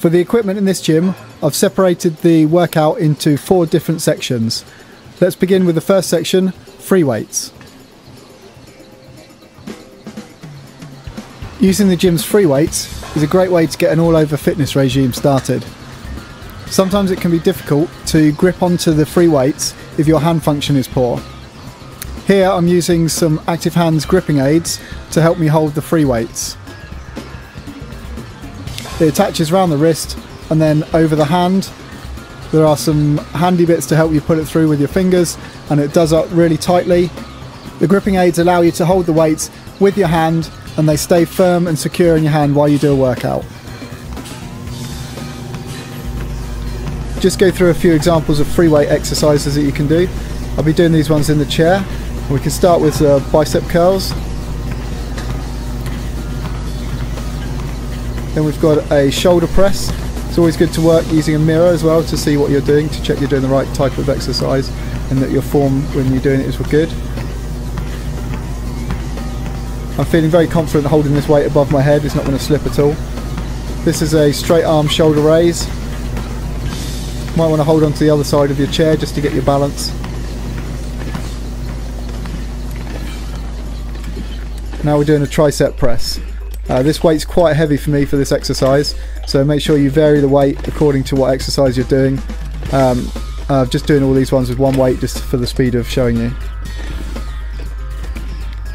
For the equipment in this gym, I've separated the workout into four different sections. Let's begin with the first section, free weights. Using the gym's free weights is a great way to get an all-over fitness regime started. Sometimes it can be difficult to grip onto the free weights if your hand function is poor. Here I'm using some Active Hands gripping aids to help me hold the free weights. It attaches around the wrist and then over the hand. There are some handy bits to help you put it through with your fingers and it does up really tightly. The gripping aids allow you to hold the weights with your hand and they stay firm and secure in your hand while you do a workout. Just go through a few examples of free weight exercises that you can do. I'll be doing these ones in the chair. We can start with uh, bicep curls. Then we've got a shoulder press. It's always good to work using a mirror as well to see what you're doing, to check you're doing the right type of exercise and that your form when you're doing it is good. I'm feeling very confident holding this weight above my head, it's not going to slip at all. This is a straight arm shoulder raise. Might want to hold on to the other side of your chair just to get your balance. Now we're doing a tricep press. Uh, this weight's quite heavy for me for this exercise, so make sure you vary the weight according to what exercise you're doing. Um, uh, just doing all these ones with one weight just for the speed of showing you.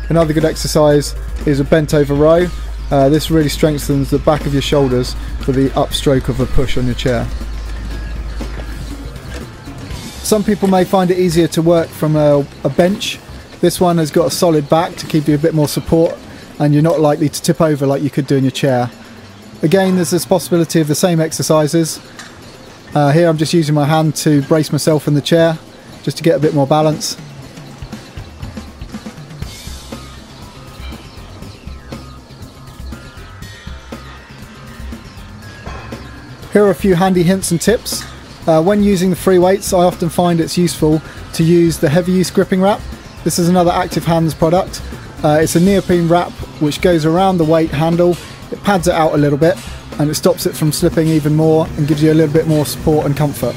Another good exercise is a bent over row. Uh, this really strengthens the back of your shoulders for the upstroke of a push on your chair. Some people may find it easier to work from a, a bench. This one has got a solid back to keep you a bit more support and you're not likely to tip over like you could do in your chair. Again, there's this possibility of the same exercises. Uh, here I'm just using my hand to brace myself in the chair, just to get a bit more balance. Here are a few handy hints and tips. Uh, when using the free weights, I often find it's useful to use the heavy use gripping wrap. This is another Active Hands product. Uh, it's a neoprene wrap which goes around the weight handle. It pads it out a little bit and it stops it from slipping even more and gives you a little bit more support and comfort.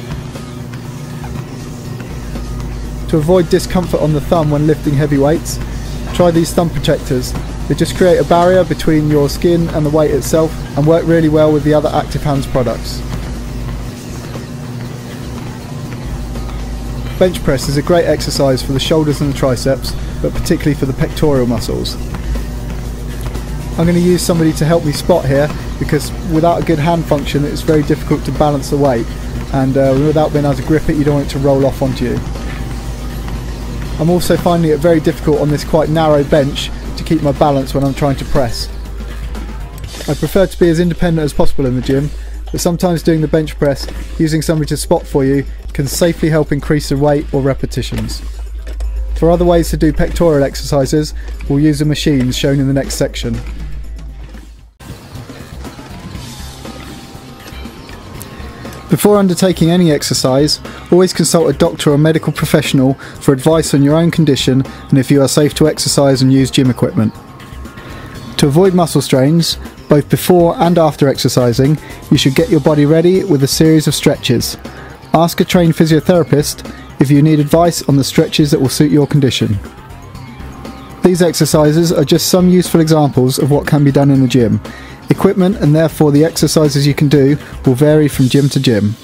To avoid discomfort on the thumb when lifting heavy weights, try these thumb protectors. They just create a barrier between your skin and the weight itself and work really well with the other Active Hands products. Bench press is a great exercise for the shoulders and the triceps, but particularly for the pectoral muscles. I'm going to use somebody to help me spot here because without a good hand function it's very difficult to balance the weight and uh, without being able to grip it you don't want it to roll off onto you. I'm also finding it very difficult on this quite narrow bench to keep my balance when I'm trying to press. I prefer to be as independent as possible in the gym but sometimes doing the bench press using somebody to spot for you can safely help increase the weight or repetitions. For other ways to do pectoral exercises, we'll use the machines shown in the next section. Before undertaking any exercise, always consult a doctor or medical professional for advice on your own condition and if you are safe to exercise and use gym equipment. To avoid muscle strains, both before and after exercising, you should get your body ready with a series of stretches. Ask a trained physiotherapist if you need advice on the stretches that will suit your condition. These exercises are just some useful examples of what can be done in the gym. Equipment and therefore the exercises you can do will vary from gym to gym.